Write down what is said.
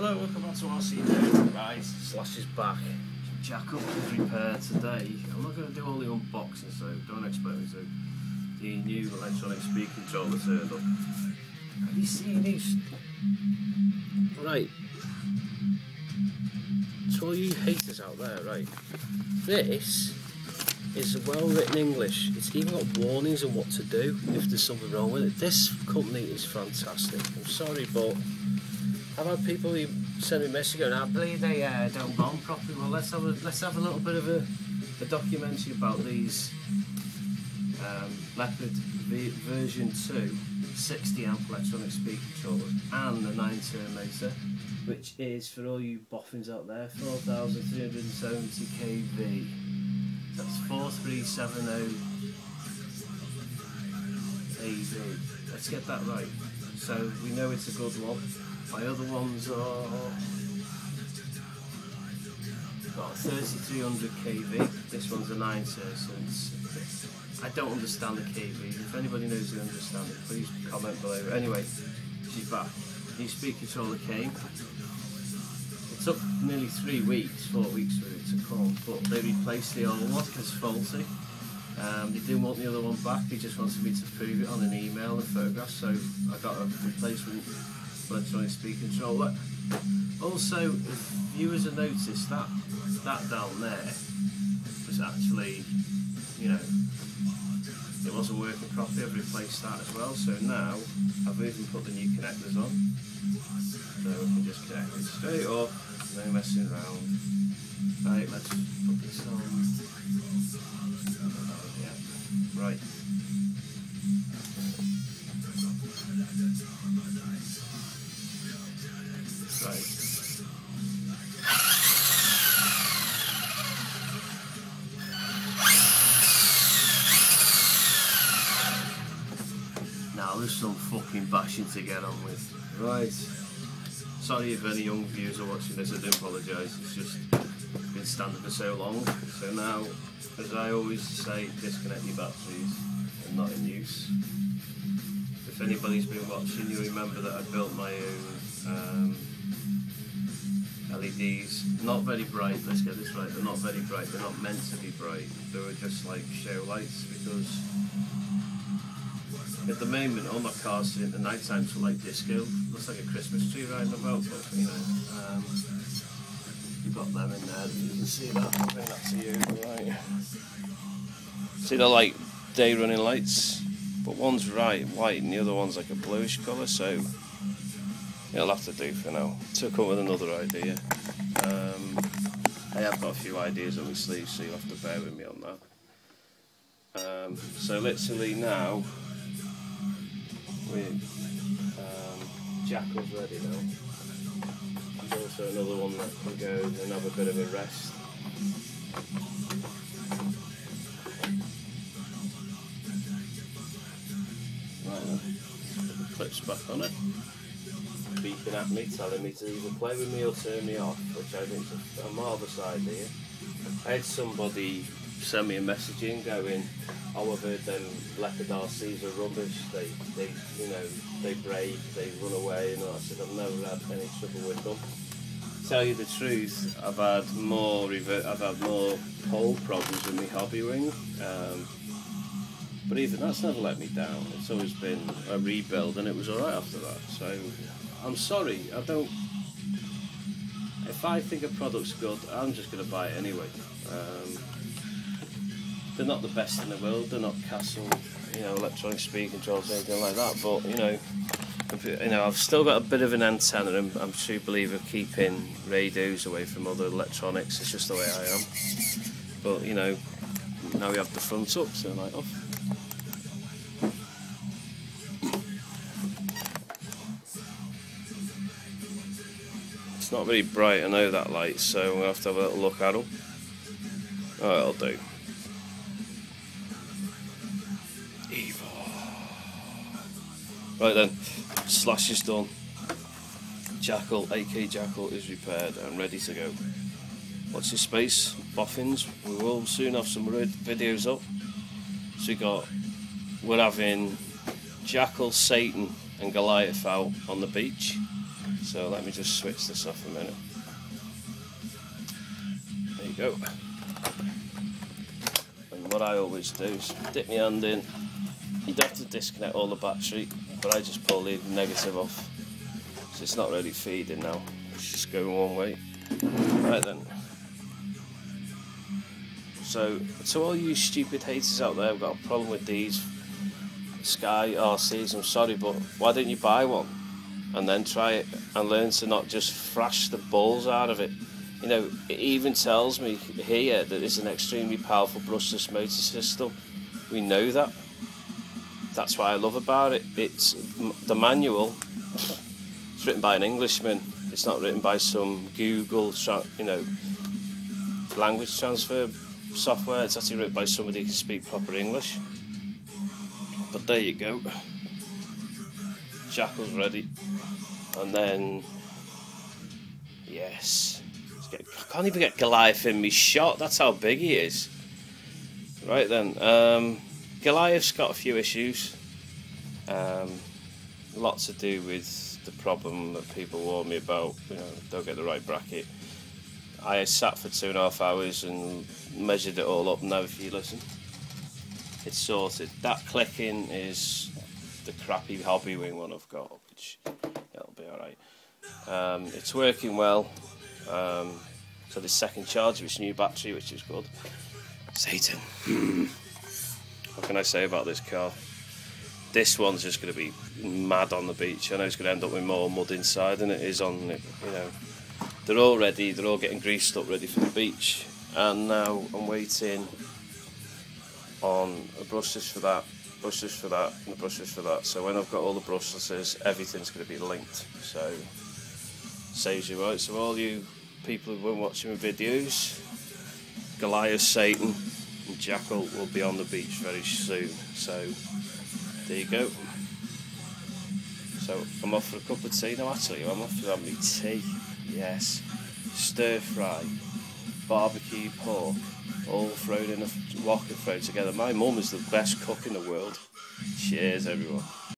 Hello, welcome back to RC Right, Slash is back. Jackal is repaired today. I'm not going to do all the unboxing, so don't expect me to. The new electronic speed controller turned up. Have you seen these? Right. To all you haters out there, right? This is well written English. It's even got warnings on what to do if there's something wrong with it. This company is fantastic. I'm sorry, but I've had people who send me messages going, I believe they uh, don't bomb properly. Well, let's have a let's have a little bit of a, a documentary about these um, Leopard v version 2 60 amp electronic speed controllers and the 9 Terminator which is for all you boffins out there 4370 kV that's 4370 AV let's get that right. So we know it's a good one my other ones are got 3300 kV this one's a 9 Terminator I don't understand the kV. If anybody knows who understands it, please comment below. Anyway, she's back. New speed controller came. It took nearly three weeks, four weeks for it to come, but they replaced the old one because faulty. Um, they didn't want the other one back, they just wanted me to prove it on an email and photograph, so I got a replacement electronic speed controller. Also, if viewers have noticed that that down there was actually, you know, it wasn't working properly, I've replaced that as well. So now I've even put the new connectors on. So we can just connect it straight up, no messing around. Right, let's put this on. There's some fucking bashing to get on with. Right. Sorry if any young viewers are watching this, I do apologise. It's just been standing for so long. So now, as I always say, disconnect your batteries and not in use. If anybody's been watching, you remember that I built my own um, LEDs. Not very bright, let's get this right, they're not very bright, they're not meant to be bright. They were just like show lights because at the moment, all my cars in the night times are like disco. Looks like a Christmas tree riding about, but you know, um, you've got them in there. You can see that. I'll bring that to you. Right. See the light day running lights, but one's right white and the other one's like a bluish colour. So it'll have to do for now. Took up with another idea. Um, I have got a few ideas on my sleeve, so you'll have to bear with me on that. Um, so literally now with um, Jackal's ready now. There's also another one that can go and have a bit of a rest. Right then, the clips back on it. Beeping at me, telling me to either play with me or turn me off, which I think is a marvellous idea. I had somebody send me a message in going, oh, I've heard them leopard RCs are rubbish, they, they, you know, they break, they run away, and. I said, I've never had any trouble with them. Tell you the truth, I've had more, rever- I've had more pole problems with my Hobbywing, um, but even that's never let me down. It's always been a rebuild, and it was alright after that. So, I'm sorry, I don't. If I think a product's good, I'm just going to buy it anyway. Um, they're not the best in the world. They're not Castle, you know, electronic speed controls or anything like that. But you know, you know, I've still got a bit of an antenna. and I'm a true believer of keeping radios away from other electronics. It's just the way I am. But you know, now we have the front up, so light off. It's not very bright, I know that light, so we'll have to have a little look at them. Oh, it'll do. Right then, slash is done. Jackal, AK Jackal, is repaired and ready to go. Watch this space, boffins. We will soon have some videos up. So we got, we're having Jackal, Satan, and Goliath out on the beach. So let me just switch this off a minute. There you go. And what I always do is dip my hand in. You don't have to disconnect all the battery, but I just pull the negative off. So it's not really feeding now. It's just going one way. Right then. So, to all you stupid haters out there, I've got a problem with these Sky RCs. I'm sorry, but why don't you buy one and then try it and learn to not just thrash the balls out of it? You know, it even tells me here that it's an extremely powerful brushless motor system. We know that. That's what I love about it. It's the manual. It's written by an Englishman. It's not written by some Google, you know, language transfer software. It's actually written by somebody who can speak proper English. But there you go. Jackal's ready. And then, yes. I can't even get Goliath in me shot. That's how big he is. Right then. Um, Goliath's got a few issues. Um, to do with the problem that people warn me about. You know, don't get the right bracket. I sat for two and a half hours and measured it all up. Now, if you listen, it's sorted. That clicking is the crappy Hobbywing one I've got, which it'll be alright. Um, it's working well. Um, so the second charge of its new battery, which is good. Satan. what can I say about this car? This one's just going to be mad on the beach. I know it's going to end up with more mud inside than it is on, you know, they're all ready, they're all getting greased up ready for the beach. And now I'm waiting on a brushless for that, brushes for that, and a brushless for that. So when I've got all the brushes, everything's going to be linked. So saves you right. So all you people who've been watching my videos, Goliath, Satan, Jackal will be on the beach very soon. So there you go. So I'm off for a cup of tea. No, actually, I'm off for having tea. Yes. Stir fry, barbecue pork, all thrown in a wok and thrown together. My mum is the best cook in the world. Cheers, everyone.